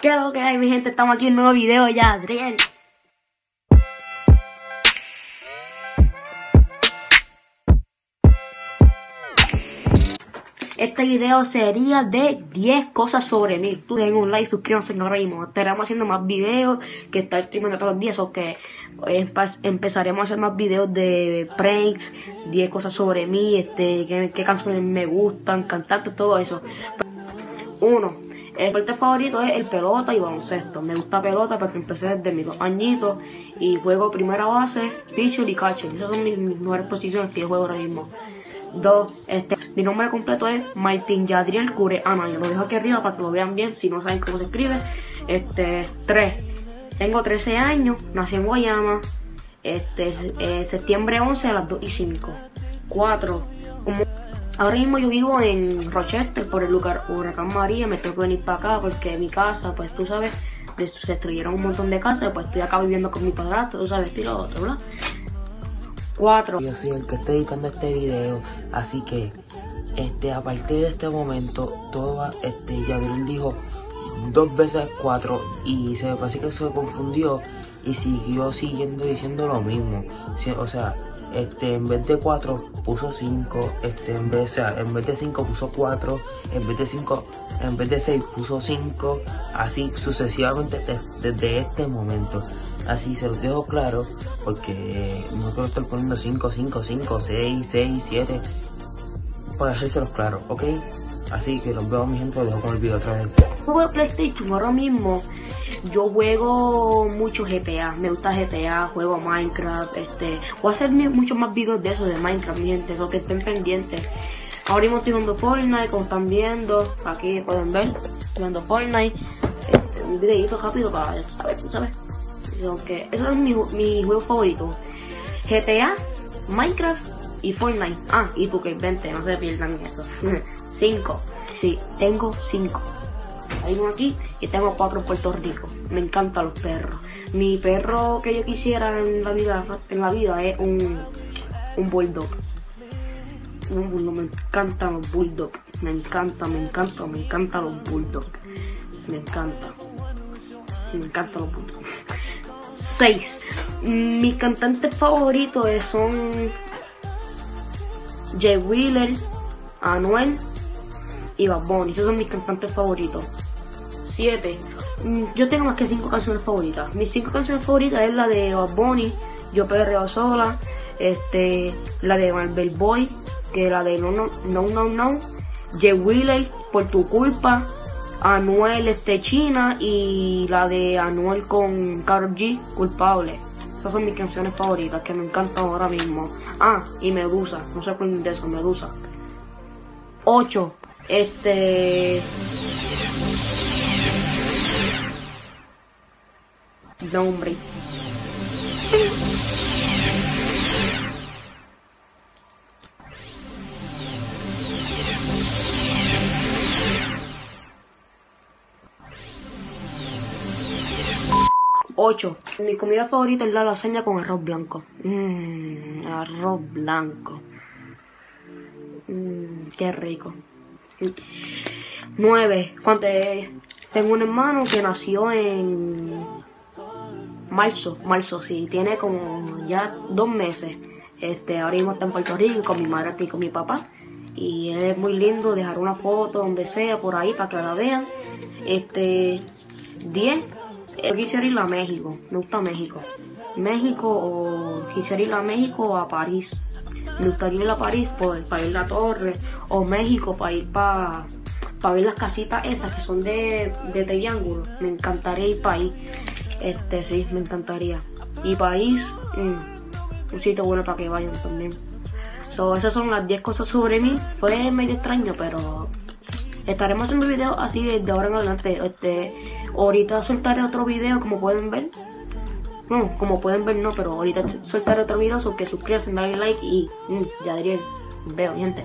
¿Qué es lo que hay, mi gente? Estamos aquí en un nuevo video ya, Adriel. Este video sería de 10 cosas sobre mí. Tú den un like, suscríbanse ahora mismo. Estaremos haciendo más videos que estar streamando todos los días. O que empezaremos a hacer más videos de pranks, 10 cosas sobre mí, este, qué, canciones me gustan, cantarte, todo eso. Uno, el deporte favorito es el pelota y baloncesto. Me gusta pelota porque empecé desde mis dos añitos y juego primera base, pitcher y catcher. Esas son mis, mejores posiciones que juego ahora mismo. Dos, este, mi nombre completo es Martín Yadriel Cureana. Yo lo dejo aquí arriba para que lo vean bien si no saben cómo se escribe. Este, tres, tengo 13 años, nací en Guayama. Este, eh, septiembre 11 a las 2 y 5. Cuatro, como Ahora mismo yo vivo en Rochester por el lugar Huracán María, me tengo que venir para acá porque mi casa, pues tú sabes, se destruyeron un montón de casas, pues estoy acá viviendo con mi padrastro, tú sabes, y lo otro, ¿verdad? Cuatro. Yo soy el que estoy editando este video, así que, este, a partir de este momento, todo este, Yadril dijo dos veces cuatro y se me parece que se confundió y siguió siguiendo diciendo lo mismo, o sea, este, en vez de 4 puso 5, este, en vez, o sea, en vez de 5 puso 4, en vez de 5, en vez de 6 puso 5, así sucesivamente desde este momento. Así se los dejo claro, porque no quiero estar poniendo 5, 5, 5, 6, 6, 7, para dejárselos claro, ¿ok? Así que los veo mi gente, los dejo con el video otra vez. Juego de PlayStation ahora mismo yo juego mucho GTA, me gusta GTA, juego Minecraft, este, voy a hacer muchos más videos de eso, de Minecraft, mi gente, lo que estén pendientes. Ahora mismo estoy jugando Fortnite, como están viendo, aquí pueden ver, estoy jugando Fortnite, este, un videito rápido para saber, ¿sabes? Aunque eso es mi, mi juego favorito. GTA, Minecraft y Fortnite. Ah, y que 20, no se pierdan eso. 5. Sí, tengo 5. Hay uno aquí y tengo cuatro en Puerto Rico. Me encantan los perros. Mi perro que yo quisiera en la vida, en la vida es un, un bulldog. Un. Me encantan los bulldogs. Me encanta, me encanta, me encantan los bulldogs. Me encanta. Me encantan los bulldogs. 6. Mis cantantes favoritos son Jay Wheeler, Anuel y Bad Bunny. Esos son mis cantantes favoritos. 7. Mm, yo tengo más que 5 canciones favoritas. Mis 5 canciones favoritas es la de Bad Bunny, Yo Perreo Sola, este, la de Marvel Boy, que la de No No No No No, Jay Wheeler, Por Tu Culpa, Anuel este China y la de Anuel con Karol G, Culpable. Esas son mis canciones favoritas que me encantan ahora mismo. Ah, y Medusa, no sé cuál de eso, Medusa. 8. Este. Nombre. Ocho. Mi comida favorita es la lasaña con arroz blanco. Mmm, arroz blanco. Mmm, qué rico. 9. Cuando tengo un hermano que nació en marzo, marzo, sí, tiene como ya dos meses. Este, ahora mismo está en Puerto Rico con mi madre y con mi papá. Y es muy lindo dejar una foto donde sea, por ahí, para que la vean. Este, 10. Yo quisiera ir a México, me gusta México. México o quisiera ir a México o a París me gustaría ir a París por, para ir a la torre o México para ir para, para ver las casitas esas que son de, de triángulo. Me encantaría ir para ahí. Este, sí, me encantaría. Y país, mm, un sitio bueno para que vayan también. So, esas son las 10 cosas sobre mí. Fue medio extraño, pero estaremos haciendo videos así de ahora en adelante. Este, ahorita soltaré otro video, como pueden ver. No, como pueden ver, no, pero ahorita soltaré otro video, so que suscríbanse, dale like y mm, ya diría, veo, gente.